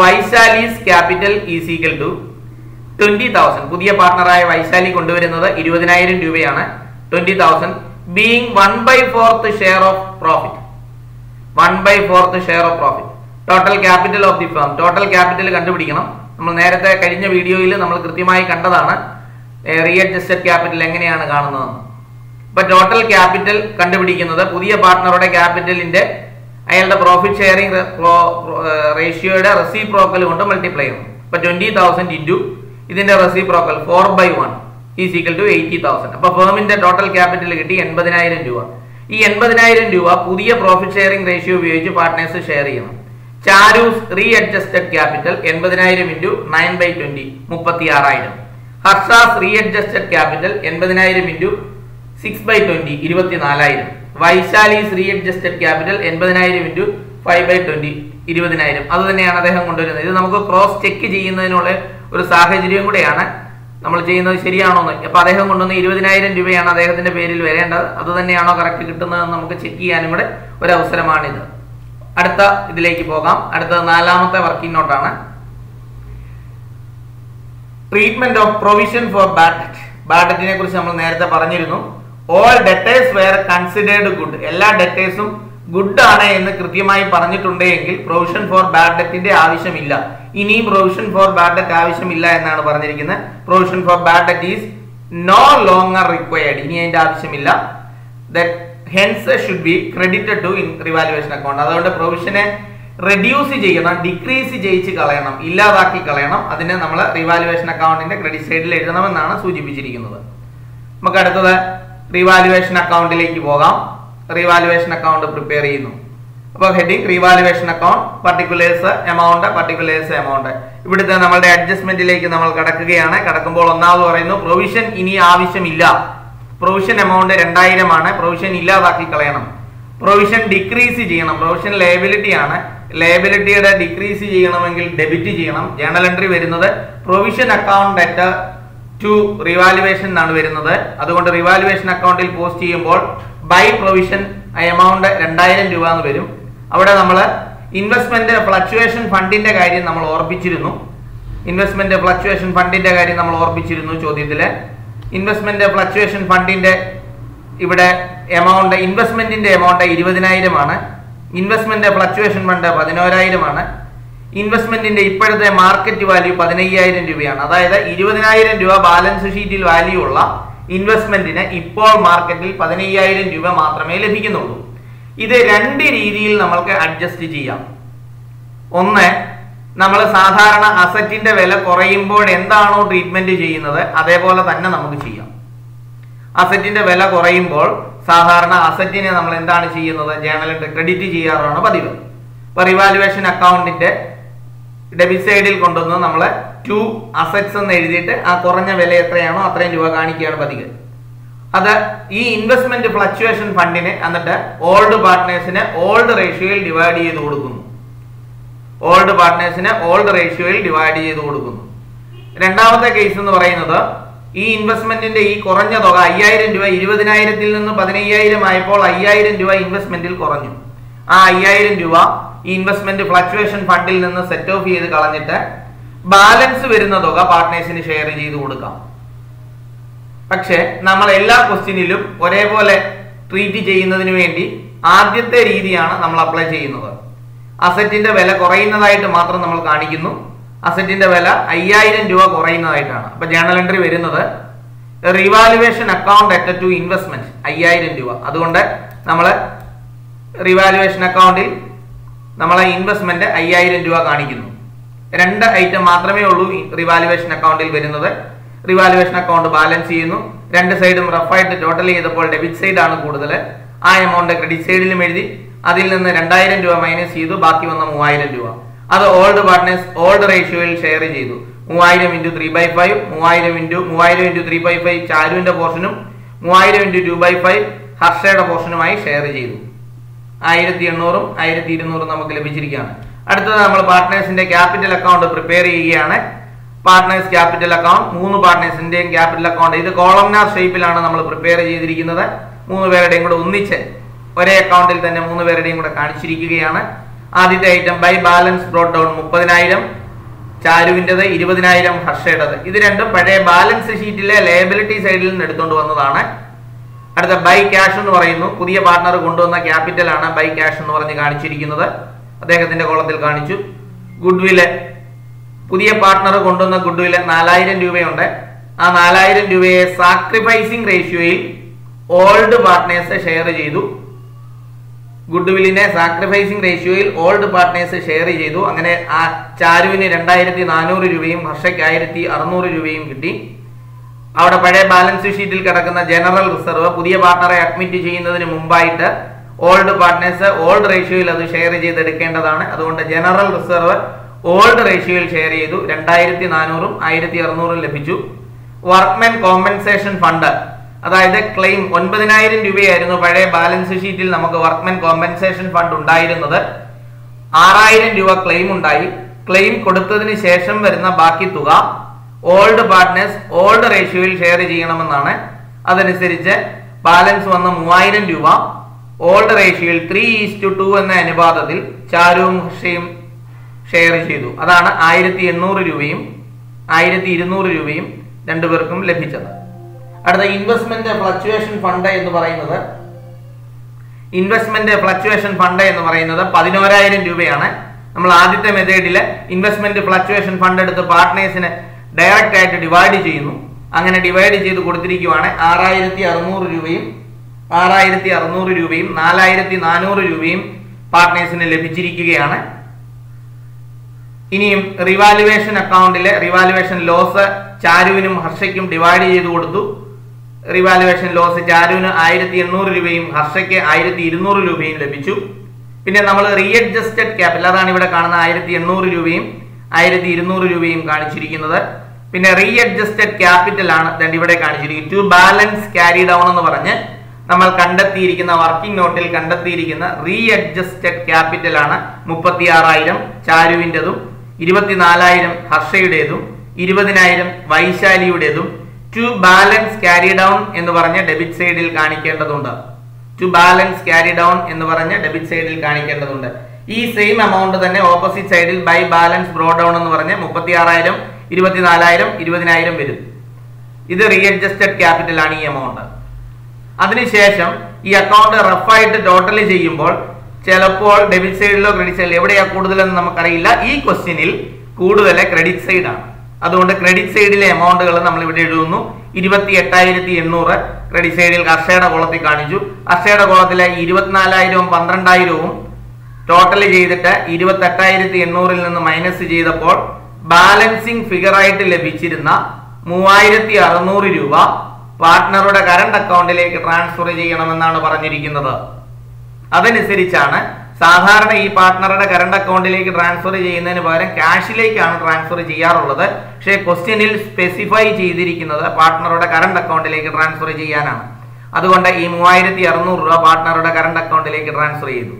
Vaishali's capital is equal to twenty thousand. പുതിയ പാർട്ണറായ വൈശാലി കൊണ്ടുവരുന്നത് ഇരുപതിനായിരം രൂപയാണ്. Twenty thousand. Being one by fourth share of profit one by fourth share of profit total capital of the firm total capital കണ്ടുപിടിക്കണം. നമ്മൾ നേരത്തെ കഴിഞ്ഞ വീഡിയോയിൽ നമ്മൾ കൃത്യമായി കണ്ടതാണ് റീ അഡ്ജസ്റ്റഡ് ക്യാപിറ്റൽ എങ്ങനെയാണ് കാണുന്നതെന്ന്. ഇപ്പൊ ടോട്ടൽ ക്യാപിറ്റൽ കണ്ടുപിടിക്കുന്നത് പുതിയ പാർട്ണറുടെ ക്യാപിറ്റലിന്റെ അയാളുടെ പ്രോഫിറ്റ് ഷെയറിംഗ് റേഷ്യോയുടെ റെസിപ്രോക്കൽ കൊണ്ട് മൾട്ടിപ്ലൈ ചെയ്യണം ഇപ്പൊ ട്വന്റി തൗസൻഡ് ഇന്റു ഇതിന്റെ reciprocal four by one is equal to eighty thousand അപ്പൊ ഫേമിന്റെ ടോട്ടൽ ക്യാപിറ്റൽ കിട്ടി എൺപതിനായിരം രൂപ. ഈ എൺപതിനായിരം രൂപ പുതിയ പ്രോഫിറ്റ് ഷെയറിംഗ് റേഷ്യോ ഉപയോഗിച്ച് പാർട്ട്നേഴ്സ് ഷെയർ ചെയ്യണം ചാരൂസ് റീ അഡ്ജസ്റ്റഡ് ക്യാപിറ്റൽ എൺപതിനായിരം ഇന്റു നയൻ ബൈ ട്വന്റി മുപ്പത്തി ആറായിരം ഹർഷാസ് റീ അഡ്ജസ്റ്റഡ് ക്യാപിറ്റൽ എൺപതിനായിരം ഇന്റു സിക്സ് ബൈ ട്വന്റി ഇരുപത്തിനാലായിരം. വൈശാലീസ് ശ്രീ അഡ്ജസ്റ്റഡ് ക്യാപിറ്റൽ എൺപതിനായിരം ഇന്റു ഫൈവ് ബൈ ട്വന്റി ഇരുപതിനായിരം. അത് തന്നെയാണ് അദ്ദേഹം കൊണ്ടുവരുന്നത്. ഇത് നമുക്ക് ക്രോസ് ചെക്ക് ചെയ്യുന്നതിനുള്ള ഒരു സാഹചര്യം കൂടെയാണ് നമ്മൾ ചെയ്യുന്നത് ശരിയാണോ എന്ന്. അപ്പോൾ അദ്ദേഹം കൊണ്ടുവന്ന ഇരുപതിനായിരം രൂപയാണ് അദ്ദേഹത്തിന്റെ പേരിൽ വരേണ്ടത്. അത് തന്നെയാണോ കറക്റ്റ് കിട്ടുന്നതെന്ന് നമുക്ക് ചെക്ക് ചെയ്യാനും കൂടെ ഒരു അവസരമാണിത് അടുത്ത ഇതിലേക്ക് പോകാം. അടുത്ത നാലാമത്തെ working നോട്ടാണ് treatment of provision for bad ബാഡറ്റിനെ bad ഡെറ്റിനെ കുറിച്ച് നമ്മൾ നേരത്തെ പറഞ്ഞിരുന്നു. All debtors were considered good എല്ലാ ഡെറ്റേഴ്സും ഗുഡ് ആണ് എന്ന് കൃത്യമായി പറഞ്ഞിട്ടുണ്ടെങ്കിൽ പ്രൊവിഷൻ ഫോർ ബാഡ് ഡെറ്റിന്റെ ആവശ്യമില്ല. ഇനിയും പ്രൊവിഷൻ ഫോർ ബാഡ് ഡെറ്റ് ആവശ്യമില്ല എന്നാണ് പറഞ്ഞിരിക്കുന്നത്. Provision for bad debt is no longer required ഇനി അതിന്റെ ആവശ്യമില്ല. Hence should be credited to in revaluation account അതുകൊണ്ട് പ്രൊവിഷനെ റെഡ്യൂസ് ചെയ്യണം ഡിക്രീസ് ചെയ്യിച്ച് കളയണം ഇല്ലാതാക്കി കളയണം. അതിനെ നമ്മൾ റിവാലുവേഷൻ അക്കൗണ്ടിന്റെ ക്രെഡിറ്റ് സൈഡിൽ എഴുതണമെന്നാണ് സൂചിപ്പിച്ചിരിക്കുന്നത്. നമുക്ക് അടുത്തത് റിവാലുവേഷൻ അക്കൗണ്ടിലേക്ക് പോകാം. റീവാലുവേഷൻ അക്കൗണ്ട് പ്രിപ്പയർ ചെയ്യുന്നു. അപ്പോൾ heading revaluation account particulars amount particulars amount ഇവിടുത്തെ നമ്മളുടെ അഡ്ജസ്റ്റ്മെന്റിലേക്ക് നമ്മൾ കടക്കുകയാണ്. കടക്കുമ്പോൾ ഒന്നാമത് പറയുന്നു പ്രൊവിഷൻ ഇനി ആവശ്യമില്ല. പ്രൊവിഷൻ എമൗണ്ട് രണ്ടായിരം ആണ് പ്രൊവിഷൻ ഇല്ലാതാക്കി കളയണം. പ്രൊവിഷൻ ഡിക്രീസ് ചെയ്യണം. പ്രൊവിഷൻ ലയബിലിറ്റി ആണ്. ലയബിലിറ്റിയുടെ ഡിക്രീസ് ചെയ്യണമെങ്കിൽ ഡെബിറ്റ് ചെയ്യണം. ജേണൽ എൻട്രി വരുന്നത് provision account at to revaluation എന്നാണ് വരുന്നത്. അതുകൊണ്ട് റിവാലുവേഷൻ അക്കൗണ്ടിൽ പോസ്റ്റ് ചെയ്യുമ്പോൾ ബൈ പ്രൊവിഷൻ എമൗണ്ട് രണ്ടായിരം രൂപ എന്ന് വരും. അവിടെ നമ്മൾ ഇൻവെസ്റ്റ്മെന്റ് ഫ്ലക്ച്വേഷൻ ഫണ്ടിന്റെ കാര്യം നമ്മൾ ഓർപ്പിച്ചിരുന്നു ഇൻവെസ്റ്റ്മെന്റ് ഫ്ലക്ച്വേഷൻ ഫണ്ടിന്റെ കാര്യം നമ്മൾ ഓർപ്പിച്ചിരുന്നു ചോദ്യത്തിൽ. ഇൻവെസ്റ്റ്മെന്റ് ഫ്ലക്ച്വേഷൻ ഫണ്ടിന്റെ ഇവിടെ എമൗണ്ട് ഇൻവെസ്റ്റ്മെന്റിന്റെ എമൗണ്ട് ഇരുപതിനായിരമാണ്. ഇൻവെസ്റ്റ്മെന്റ് ഫ്ലക്ച്വേഷൻ ഫണ്ട് പതിനോരായിരമാണ്. ഇൻവെസ്റ്റ്മെന്റിന്റെ ഇപ്പോഴത്തെ മാർക്കറ്റ് വാല്യൂ പതിനയ്യായിരം രൂപയാണ്. അതായത് ഇരുപതിനായിരം രൂപ ബാലൻസ് ഷീറ്റിൽ വാല്യൂ ഉള്ള ഇൻവെസ്റ്റ്മെന്റിന് ഇപ്പോൾ മാർക്കറ്റിൽ പതിനയ്യായിരം രൂപ മാത്രമേ ലഭിക്കുന്നുള്ളൂ. ഇത് രണ്ട് രീതിയിൽ നമ്മൾക്ക് അഡ്ജസ്റ്റ് ചെയ്യാം. ഒന്ന് നമ്മൾ സാധാരണ അസറ്റിന്റെ വില കുറയുമ്പോൾ എന്താണോ ട്രീറ്റ്മെന്റ് ചെയ്യുന്നത് അതേപോലെ തന്നെ നമുക്ക് ചെയ്യാം. അസറ്റിന്റെ വില കുറയുമ്പോൾ സാധാരണ അസറ്റിനെ നമ്മൾ എന്താണ് ചെയ്യുന്നത്? ജേണലിൽ ക്രെഡിറ്റ് ചെയ്യാറാണ് പതിവ്. ഇപ്പൊ റിവാലുവേഷൻ അക്കൗണ്ടിന്റെ ഡെബിറ്റ് സൈഡിൽ കൊണ്ടുവന്ന് നമ്മൾ ടു അസറ്റ്സ് എന്ന് എഴുതിയിട്ട് ആ കുറഞ്ഞ വില എത്രയാണോ അത്രയും രൂപ കാണിക്കുകയാണ് പതിവ്. അത് ഈ ഇൻവെസ്റ്റ്മെന്റ് ഫ്ലക്ച്വേഷൻ ഫണ്ടിന് എന്നിട്ട് ഓൾഡ് പാർട്ട്നേഴ്സിന് ഓൾഡ് റേഷ്യോയിൽ ഡിവൈഡ് ചെയ്ത് കൊടുക്കുന്നു. ഓൾഡ് പാർട്ട്നേഴ്സിന് ഓൾഡ് റേഷ്യോയിൽ ഡിവൈഡ് ചെയ്ത് കൊടുക്കുന്നു. രണ്ടാമത്തെ കേസ് എന്ന് പറയുന്നത് ഈ ഇൻവെസ്റ്റ്മെന്റിന്റെ ഈ കുറഞ്ഞ തുക അയ്യായിരം രൂപ ഇരുപതിനായിരത്തിൽ നിന്ന് പതിനയ്യായിരം ആയപ്പോൾ അയ്യായിരം രൂപ ഇൻവെസ്റ്റ്മെന്റിൽ കുറഞ്ഞു. ആ അയ്യായിരം രൂപ ഈ ഇൻവെസ്റ്റ്മെന്റ് ഫ്ലക്ച്വേഷൻ ഫണ്ടിൽ നിന്ന് സെറ്റ് ഓഫ് ചെയ്ത് കളഞ്ഞിട്ട് ബാലൻസ് വരുന്ന തുക പാർട്ട്നേഴ്സിന് ഷെയർ ചെയ്ത് കൊടുക്കാം. പക്ഷെ നമ്മൾ എല്ലാ ക്വസ്റ്റ്യനിലും ഒരേപോലെ ട്രീറ്റ് ചെയ്യുന്നതിന് വേണ്ടി ആദ്യത്തെ രീതിയാണ് നമ്മൾ അപ്ലൈ ചെയ്യുന്നത്. അസറ്റിന്റെ വില കുറയുന്നതായിട്ട് മാത്രം നമ്മൾ കാണിക്കുന്നു. അസറ്റിന്റെ വില അയ്യായിരം രൂപ കുറയുന്നതായിട്ടാണ്. അപ്പൊ ജേണൽ എൻട്രി വരുന്നത് revaluation account at to investment അയ്യായിരം രൂപ. അതുകൊണ്ട് നമ്മൾ റിവാലുവേഷൻ അക്കൗണ്ടിൽ നമ്മളെ ഇൻവെസ്റ്റ്മെന്റ് അയ്യായിരം രൂപ കാണിക്കുന്നു. രണ്ട് ഐറ്റം മാത്രമേ ഉള്ളൂ റിവാലുവേഷൻ അക്കൗണ്ടിൽ വരുന്നത്. റിവാലുവേഷൻ അക്കൗണ്ട് ബാലൻസ് ചെയ്യുന്നു. രണ്ട് സൈഡും റഫായിട്ട് ടോട്ടൽ ചെയ്തപ്പോൾ ഡെബിറ്റ് സൈഡ് ആണ് കൂടുതൽ ആ എമൗണ്ട് ക്രെഡിറ്റ് സൈഡിലും എഴുതി അതിൽ നിന്ന് രണ്ടായിരം രൂപ മൈനസ് ചെയ്തു. ബാക്കി വന്ന മൂവായിരം രൂപ. അത് ഓൾഡ് പാർട്ട്നേഴ്സ് ഓൾഡ് റേഷ്യോയിൽ ഷെയർ ചെയ്തു. മൂവായിരം ഇന്റു ത്രീ ബൈ ഫൈവ് മൂവായിരം ഇന്റു മൂവായിരം ഇന്റു ത്രീ ബൈ ഫൈവ് ചാരുവിന്റെ പോർഷനും മൂവായിരം ഇന്റു ടു ബൈ ഫൈവ് ഹർഷയുടെ പോർഷനുമായി ഷെയർ ചെയ്തു. ആയിരത്തി എണ്ണൂറും ആയിരത്തി ഇരുന്നൂറും നമുക്ക് ലഭിച്ചിരിക്കുകയാണ്. അടുത്തത് നമ്മൾ പാർട്ട്നേഴ്സിന്റെ ക്യാപിറ്റൽ അക്കൗണ്ട് പ്രിപ്പയർ ചെയ്യുകയാണ്. പാർട്ട്നേഴ്സ് ക്യാപിറ്റൽ അക്കൗണ്ട് മൂന്ന് പാർട്ട്നേഴ്സിന്റെയും ക്യാപിറ്റൽ അക്കൗണ്ട് ഇത് കോളംനാർ ഷേപ്പിലാണ് നമ്മൾ പ്രിപ്പയർ ചെയ്തിരിക്കുന്നത്. മൂന്ന് പേരുടെയും കൂടെ ഒന്നിച്ച് ഒരേ അക്കൗണ്ടിൽ തന്നെ മൂന്ന് പേരുടെയും കൂടെ കാണിച്ചിരിക്കുകയാണ്. ആദ്യത്തെ item by balance brought down മുപ്പതിനായിരം. ചാരുവിന്റെത് ഇരുപതിനായിരം ഹർഷയുടേത്. ഇത് രണ്ടും പഴയ ബാലൻസ് ഷീറ്റിലെ ലയബിലിറ്റി സൈഡിൽ നിന്ന് എടുത്തുകൊണ്ട് വന്നതാണ്. അടുത്ത ബൈ ക്യാഷ് എന്ന് പറയുന്നു. പുതിയ പാർട്ണർ കൊണ്ടുവന്ന ക്യാപിറ്റലാണ് ബൈ ക്യാഷ് എന്ന് പറഞ്ഞ് കാണിച്ചിരിക്കുന്നത്. അദ്ദേഹത്തിന്റെ കോളത്തിൽ കാണിച്ചു. ഗുഡ്വിൽ. പുതിയ പാർട്ണർ കൊണ്ടുവന്ന ഗുഡ്വിൽ നാലായിരം രൂപയുണ്ട്. ആ നാലായിരം രൂപയെ സാക്രിഫൈസിംഗ് റേഷ്യോയിൽ ഓൾഡ് പാർട്ട്നേഴ്സ് ഷെയർ ചെയ്തു. ഗുഡ്വില്ലിനെ സാക്രിഫൈസിംഗ് റേഷ്യോയിൽ ഓൾഡ് പാർട്ട്നേഴ്സ് ഷെയർ ചെയ്തു. അങ്ങനെ ആ ചാരുവിന് രണ്ടായിരത്തി നാനൂറ് രൂപയും ഹർഷയ്ക്ക് ആയിരത്തി അറുന്നൂറ് രൂപയും കിട്ടി. അവിടെ പഴയ ബാലൻസ് ഷീറ്റിൽ കിടക്കുന്ന ജനറൽ റിസർവ് പുതിയ പാർട്ണറെ അഡ്മിറ്റ് ചെയ്യുന്നതിന് മുമ്പായിട്ട് ഓൾഡ് പാർട്ട്നേഴ്സ് ഓൾഡ് റേഷ്യോയിൽ അത് ഷെയർ ചെയ്തെടുക്കേണ്ടതാണ്. അതുകൊണ്ട് ജനറൽ റിസർവ് ഓൾഡ് റേഷ്യോയിൽ ഷെയർ ചെയ്തു. രണ്ടായിരത്തി നാനൂറും ആയിരത്തി അറുന്നൂറും ലഭിച്ചു. വർക്ക്മെൻ കോമ്പൻസേഷൻ ഫണ്ട് അതായത് ക്ലെയിം ഒൻപതിനായിരം രൂപയായിരുന്നു പഴയ ബാലൻസ് ഷീറ്റിൽ നമുക്ക് വർക്ക്മെൻ കോമ്പൻസേഷൻ ഫണ്ട് ഉണ്ടായിരുന്നത്. ആറായിരം രൂപ ക്ലെയിം ഉണ്ടായി. ക്ലെയിം കൊടുത്തതിന് ശേഷം വരുന്ന ബാക്കി തുക ഓൾഡ് പാർട്ട്നേഴ്സ് ഓൾഡ് റേഷ്യോയിൽ ഷെയർ ചെയ്യണമെന്നാണ്. അതനുസരിച്ച് ബാലൻസ് വന്ന മൂവായിരം രൂപ ഓൾഡ് റേഷ്യോയിൽ ത്രീ ഈസ് ടു എന്ന അനുപാതത്തിൽ ചാരുവും ഹർഷയും ഷെയർ ചെയ്തു. അതാണ് ആയിരത്തി എണ്ണൂറ് രൂപയും ആയിരത്തി ഇരുന്നൂറ് രൂപയും രണ്ടുപേർക്കും ലഭിച്ചത്. അടുത്ത ഇൻവെസ്റ്റ്മെന്റ് ഫ്ലക്ച്വേഷൻ ഫണ്ട് എന്ന് പറയുന്നത് ഇൻവെസ്റ്റ്മെന്റ് ഫ്ലക്ച്വേഷൻ ഫണ്ട് എന്ന് പറയുന്നത് പതിനോരായിരം രൂപയാണ്. നമ്മൾ ആദ്യത്തെ മെത്തേഡിൽ ഇൻവെസ്റ്റ്മെന്റ് ഫ്ലക്ച്വേഷൻ ഫണ്ട് എടുത്ത് പാർട്ട്നേഴ്സിന് ഡയറക്റ്റ് ആയിട്ട് ഡിവൈഡ് ചെയ്യുന്നു. അങ്ങനെ ഡിവൈഡ് ചെയ്ത് കൊടുത്തിരിക്കുവാണ് ആറായിരത്തി അറുന്നൂറ് രൂപയും ആറായിരത്തി അറുന്നൂറ് രൂപയും നാലായിരത്തി നാനൂറ് രൂപയും പാർട്ട്നേഴ്സിന് ലഭിച്ചിരിക്കുകയാണ്. ഇനിയും റിവാലുവേഷൻ അക്കൗണ്ടിലെ റിവാലുവേഷൻ ലോസ് ചാരുവിനും ഹർഷയ്ക്കും ഡിവൈഡ് ചെയ്ത് കൊടുത്തു. റിവാലുവേഷൻ ലോസ് ചാരുവിന് ആയിരത്തി എണ്ണൂറ് രൂപയും ഹർഷയ്ക്ക് ആയിരത്തി ഇരുന്നൂറ് രൂപയും ലഭിച്ചു. പിന്നെ നമ്മൾ റീഅഡ്ജസ്റ്റഡ് ക്യാപിറ്റൽ അതാണ് ഇവിടെ കാണുന്ന ആയിരത്തി എണ്ണൂറ് രൂപയും ആയിരത്തി ഇരുന്നൂറ് രൂപയും കാണിച്ചിരിക്കുന്നത്. പിന്നെ റീ അഡ്ജസ്റ്റഡ് ക്യാപിറ്റൽ ആണ് ദണ്ട് ഇവിടെ കാണിച്ചിരിക്കുന്നത്. ടു ബാലൻസ് ക്യാരി ഡൗൺ എന്ന് പറഞ്ഞ് നമ്മൾ കണ്ടെത്തിയിരിക്കുന്ന വർക്കിംഗ് നോട്ടിൽ കണ്ടെത്തിയിരിക്കുന്ന റീ അഡ്ജസ്റ്റഡ് ക്യാപിറ്റൽ ആണ് മുപ്പത്തി ആറായിരം ചാരുവിന്റെതും ഇരുപത്തിനാലായിരം ഹർഷയുടേതും ഇരുപതിനായിരം വൈശാലിയുടേതും ടു ബാലൻസ് ക്യാരി ഡൗൺ എന്ന് പറഞ്ഞ ഡെബിറ്റ് സൈഡിൽ കാണിക്കേണ്ടതുണ്ട്. ടു ബാലൻസ് ക്യാരി ഡൗൺ എന്ന് പറഞ്ഞ ഡെബിറ്റ് സൈഡിൽ കാണിക്കേണ്ടതുണ്ട്. ഈ സെയിം എമൗണ്ട് തന്നെ ഓപ്പോസിറ്റ് സൈഡിൽ ബൈ ബാലൻസ് ബ്രോ ഡൗൺ എന്ന് പറഞ്ഞ് മുപ്പത്തി ആറായിരം ഇരുപത്തിനാലായിരം ഇരുപതിനായിരം വരും. ഇത് റീഅഡ്ജസ്റ്റഡ് ക്യാപിറ്റൽ ആണ് ഈ എമൗണ്ട് അതിനുശേഷം ഈ അക്കൗണ്ട് റഫായിട്ട് ടോട്ടലി ചെയ്യുമ്പോൾ ചിലപ്പോൾ ഡെബിറ്റ് സൈഡിലോ ക്രെഡിറ്റ് സൈഡിലോ എവിടെയാ കൂടുതലെന്ന് നമുക്കറിയില്ല. ഈ ക്വസ്റ്റ്യനിൽ കൂടുതൽ ക്രെഡിറ്റ് സൈഡാണ് അതുകൊണ്ട് ക്രെഡിറ്റ് സൈഡിലെ എമൗണ്ടുകൾ നമ്മൾ ഇവിടെ എഴുതുന്നു. ഇരുപത്തി എട്ടായിരത്തി എണ്ണൂറ് ക്രെഡിറ്റ് സൈഡിൽ അക്ഷയുടെ കോളത്തിൽ കാണിച്ചു. അക്ഷയുടെ കോളത്തിലെ ഇരുപത്തിനാലായിരവും പന്ത്രണ്ടായിരവും ടോട്ടൽ ചെയ്തിട്ട് ഇരുപത്തി എട്ടായിരത്തി എണ്ണൂറിൽ നിന്ന് മൈനസ് ചെയ്തപ്പോൾ ബാലൻസിങ് ഫിഗർ ആയിട്ട് ലഭിച്ചിരുന്ന മൂവായിരത്തി അറുന്നൂറ് രൂപ പാർട്ട്ണറുടെ കറണ്ട് അക്കൗണ്ടിലേക്ക് ട്രാൻസ്ഫർ ചെയ്യണമെന്നാണ് പറഞ്ഞിരിക്കുന്നത്. അതനുസരിച്ചാണ് സാധാരണ ഈ പാർട്ട്ണറുടെ കറണ്ട് അക്കൗണ്ടിലേക്ക് ട്രാൻസ്ഫർ ചെയ്യുന്നതിന് പകരം ക്യാഷിലേക്കാണ് ട്രാൻസ്ഫർ ചെയ്യാറുള്ളത്. പക്ഷേ ക്വസ്റ്റ്യനിൽ സ്പെസിഫൈ ചെയ്തിരിക്കുന്നത് പാർട്ട്ണറുടെ കറണ്ട് അക്കൗണ്ടിലേക്ക് ട്രാൻസ്ഫർ ചെയ്യാനാണ്. അതുകൊണ്ട് ഈ മൂവായിരത്തി അറുന്നൂറ് രൂപ പാർട്ട്ണറുടെ കറണ്ട് അക്കൗണ്ടിലേക്ക് ട്രാൻസ്ഫർ ചെയ്തു.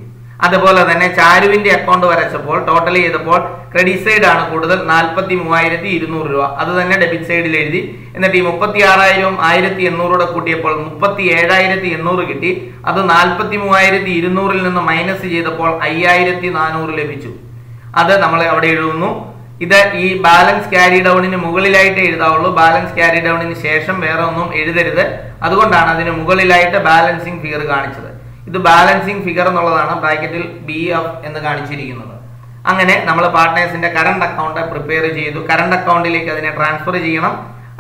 അതുപോലെ തന്നെ ചാരുവിന്റെ അക്കൗണ്ട് വരച്ചപ്പോൾ ടോട്ടൽ ചെയ്തപ്പോൾ ക്രെഡിറ്റ് സൈഡ് ആണ് കൂടുതൽ നാൽപ്പത്തി മൂവായിരത്തി ഇരുന്നൂറ് രൂപ. അത് തന്നെ ഡെബിറ്റ് സൈഡിൽ എഴുതി. എന്നിട്ട് ഈ മുപ്പത്തി ആറായിരവും ആയിരത്തി എണ്ണൂറോടെ കൂട്ടിയപ്പോൾ മുപ്പത്തി ഏഴായിരത്തി എണ്ണൂറ് കിട്ടി. അത് നാൽപ്പത്തി മൂവായിരത്തി ഇരുന്നൂറിൽ നിന്ന് മൈനസ് ചെയ്തപ്പോൾ അയ്യായിരത്തി നാനൂറ് ലഭിച്ചു. അത് നമ്മൾ അവിടെ എഴുതുന്നു. ഇത് ഈ ബാലൻസ് ക്യാരി ഡൗണിന് മുകളിലായിട്ട് എഴുതാവുള്ളൂ. ബാലൻസ് ക്യാരി ഡൗണിന് ശേഷം വേറെ ഒന്നും എഴുതരുത്. അതുകൊണ്ടാണ് അതിന് മുകളിലായിട്ട് ബാലൻസിങ് ഫിയർ കാണിച്ചത്. ഇത് ബാലൻസിങ് ഫിഗർ എന്നുള്ളതാണ് ബ്രാക്കറ്റിൽ ബി എഫ് എന്ന് കാണിച്ചിരിക്കുന്നത്. അങ്ങനെ നമ്മൾ പാർട്ട്നേഴ്സിന്റെ കറണ്ട് അക്കൗണ്ട് പ്രിപ്പയർ ചെയ്തു. കറണ്ട് അക്കൗണ്ടിലേക്ക് അതിനെ ട്രാൻസ്ഫർ ചെയ്യണം.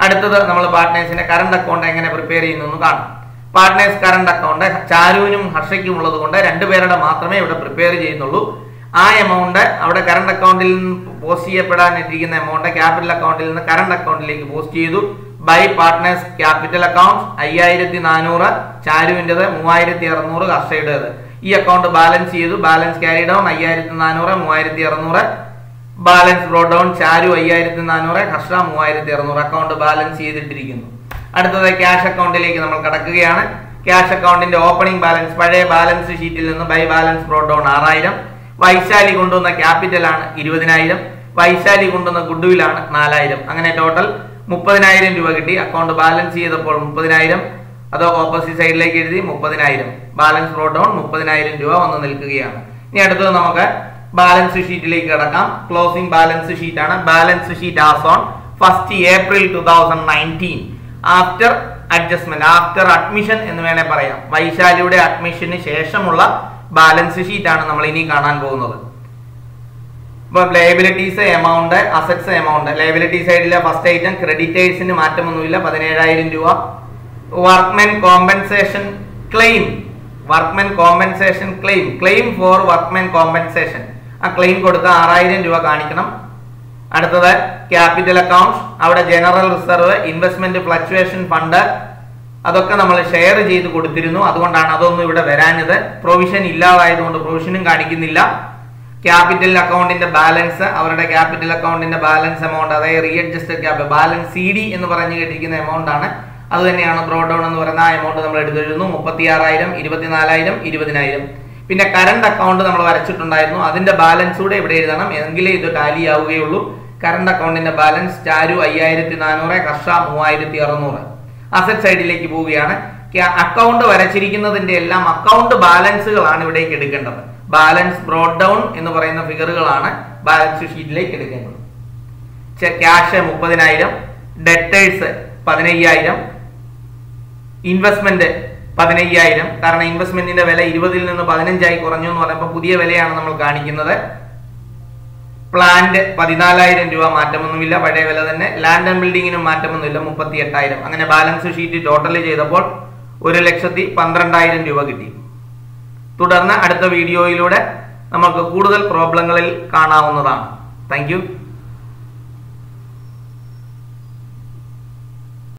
അടുത്തത് നമ്മൾ പാർട്ട്നേഴ്സിന്റെ കറണ്ട് അക്കൗണ്ട് എങ്ങനെ പ്രിപ്പയർ ചെയ്യുന്നു കാണാം. പാർട്ട്നേഴ്സ് കറണ്ട് അക്കൗണ്ട് ചാരുവിനും ഹർഷയ്ക്കും ഉള്ളത് കൊണ്ട് രണ്ടുപേരുടെ മാത്രമേ ഇവിടെ പ്രിപ്പയർ ചെയ്യുന്നുള്ളൂ. ആ എമൗണ്ട് അവിടെ കറണ്ട് അക്കൗണ്ടിൽ നിന്ന് പോസ്റ്റ് ചെയ്യപ്പെടാനിരിക്കുന്ന എമൗണ്ട് ക്യാപിറ്റൽ അക്കൗണ്ടിൽ നിന്ന് കറണ്ട് അക്കൗണ്ടിലേക്ക് പോസ്റ്റ് ചെയ്തു. ബൈ പാർട്ട്നേഴ്സ് ക്യാപിറ്റൽ അക്കൗണ്ട് അയ്യായിരത്തി നാനൂറ് ചാരുവിന്റെത് മൂവായിരത്തി അറുന്നൂറ് കർഷയുടേത് ഈ അക്കൗണ്ട് ബാലൻസ് ചെയ്തു. ബാലൻസ് ക്യാരി ഡൗൺ അയ്യായിരത്തി നാനൂറ് മൂവായിരത്തി അറുന്നൂറ് ബാലൻസ് ബ്രോഡ് ഡൗൺ ചാരു അയ്യായിരത്തി നാനൂറ് കർഷ മൂവായിരത്തി അറുന്നൂറ് അക്കൗണ്ട് ബാലൻസ് ചെയ്തിട്ടിരിക്കുന്നു അടുത്തത് ക്യാഷ് അക്കൗണ്ടിലേക്ക് നമ്മൾ കടക്കുകയാണ്. ക്യാഷ് അക്കൗണ്ടിന്റെ ഓപ്പണിംഗ് ബാലൻസ് പഴയ ബാലൻസ് ഷീറ്റിൽ നിന്ന് ബൈ ബാലൻസ് ബ്രോഡ് ഡൗൺ ആറായിരം. വൈശാലി കൊണ്ടുവന്ന ക്യാപിറ്റലാണ് ഇരുപതിനായിരം. വൈശാലി കൊണ്ടുവന്ന ഗുഡ്വിലാണ് നാലായിരം. അങ്ങനെ ടോട്ടൽ മുപ്പതിനായിരം രൂപ കിട്ടി. അക്കൗണ്ട് ബാലൻസ് ചെയ്തപ്പോൾ മുപ്പതിനായിരം. അതോ ഓപ്പോസിറ്റ് സൈഡിലേക്ക് എഴുതി മുപ്പതിനായിരം. ബാലൻസ് ബ്രോഡ് ഡൗൺ മുപ്പതിനായിരം രൂപ വന്ന് നിൽക്കുകയാണ്. ഇനി അടുത്തത് നമുക്ക് ബാലൻസ് ഷീറ്റിലേക്ക് കിടക്കാം. ക്ലോസിംഗ് ബാലൻസ് ഷീറ്റ് ആണ്. Balance sheet as on first April two thousand nineteen after adjustment after admission എന്ന് വേണേൽ പറയാം. വൈശാലിയുടെ അഡ്മിഷന് ശേഷമുള്ള ബാലൻസ് ഷീറ്റ് ആണ് നമ്മൾ ഇനി കാണാൻ പോകുന്നത്. ഇപ്പൊ liabilities amount assets amount liability സൈഡിലെ ഫസ്റ്റ് ഐറ്റം ക്രെഡിറ്റേഴ്സിന് മാറ്റമൊന്നുമില്ല. പതിനേഴായിരം രൂപ. Workmen compensation claim workmen compensation claim claim for workmen compensation ആ ക്ലെയിം കൊടുത്ത ആറായിരം രൂപ കാണിക്കണം. അടുത്തത് ക്യാപിറ്റൽ അക്കൗണ്ട്സ് അവിടെ general reserve investment fluctuation fund അതൊക്കെ നമ്മൾ ഷെയർ ചെയ്ത് കൊടുത്തിരുന്നു. അതുകൊണ്ടാണ് അതൊന്നും ഇവിടെ വരാഞ്ഞത്. പ്രൊവിഷൻ ഇല്ലാതായതുകൊണ്ട് പ്രൊവിഷനും കാണിക്കുന്നില്ല. ക്യാപിറ്റൽ അക്കൗണ്ടിന്റെ ബാലൻസ് അവരുടെ ക്യാപിറ്റൽ അക്കൗണ്ടിന്റെ ബാലൻസ് എമൗണ്ട് അതായത് readjusted cap balance C D എന്ന് പറഞ്ഞു കേട്ടിരിക്കുന്ന എമൗണ്ട് ആണ്. അത് തന്നെയാണ് ബ്രോഡ് ഡൗൺ എന്ന് പറയുന്ന ആ എമൗണ്ട് നമ്മൾ എടുത്തെഴുതുന്നു മുപ്പത്തി ആറായിരം ഇരുപത്തിനാലായിരം ഇരുപതിനായിരം. പിന്നെ കറണ്ട് അക്കൗണ്ട് നമ്മൾ വരച്ചിട്ടുണ്ടായിരുന്നു. അതിന്റെ ബാലൻസ് കൂടെ ഇവിടെ എഴുതണം. എങ്കിലേ ഇത് ടാലി ആവുകയുള്ളൂ കറണ്ട് അക്കൗണ്ടിന്റെ ബാലൻസ് ചാരു അയ്യായിരത്തി നാനൂറ് കർഷ മൂവായിരത്തി അറുന്നൂറ് അസറ്റ് സൈഡിലേക്ക് പോവുകയാണ്. അക്കൗണ്ട് വരച്ചിരിക്കുന്നതിന്റെ എല്ലാം അക്കൗണ്ട് ബാലൻസുകളാണ് ഇവിടേക്ക് എടുക്കേണ്ടത്. ബാലൻസ് ബ്രോഡ് ഡൗൺ എന്ന് പറയുന്ന ഫിഗറുകളാണ് ബാലൻസ് ഷീറ്റിലേക്ക് എടുക്കേണ്ടത്. ക്യാഷ് മുപ്പതിനായിരം ഡെറ്റേഴ്സ് പതിനയ്യായിരം ഇൻവെസ്റ്റ്മെന്റ് പതിനയ്യായിരം. കാരണം ഇൻവെസ്റ്റ്മെന്റിന്റെ വില ഇരുപതിൽ നിന്ന് പതിനഞ്ചായി കുറഞ്ഞു എന്ന് പറയുമ്പോൾ പുതിയ വിലയാണ് നമ്മൾ കാണിക്കുന്നത്. പ്ലാന്റ് പതിനാലായിരം രൂപ മാറ്റമൊന്നുമില്ല പഴയ വില തന്നെ. ലാൻഡ് ആൻഡ് ബിൽഡിങ്ങിനും മാറ്റമൊന്നുമില്ല മുപ്പത്തി എട്ടായിരം അങ്ങനെ ബാലൻസ് ഷീറ്റ് ടോട്ടൽ ചെയ്തപ്പോൾ ഒരു ലക്ഷത്തി പന്ത്രണ്ടായിരം രൂപ കിട്ടി. തുടർന്ന് അടുത്ത വീഡിയോയിലൂടെ നമുക്ക് കൂടുതൽ പ്രോബ്ലങ്ങളിൽ കാണാവുന്നതാണ്. താങ്ക്